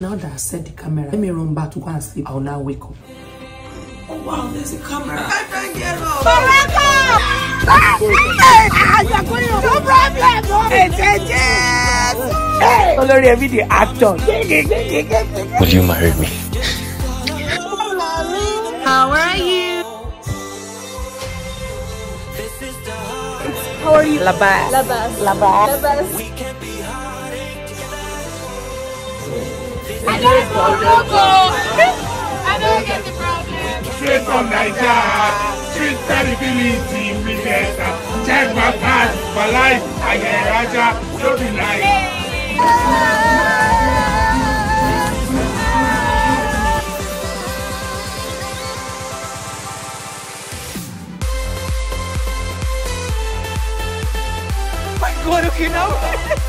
Now that I set the camera, let me run back to go and sleep. I'll now wake up. Oh wow, there's a camera. I can't get up. Ah, no problem. It's a yes. Olórí ẹbí the actor. Will you marry me? How are you? How are you? Labas. Labas. Labas. Labas. I know it's no logo. I know I get the problem. Straight from Nigeria. Street credibility, we get Check my past my life. I get Raja, so be nice. Oh my god, okay now.